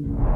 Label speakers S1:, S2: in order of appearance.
S1: you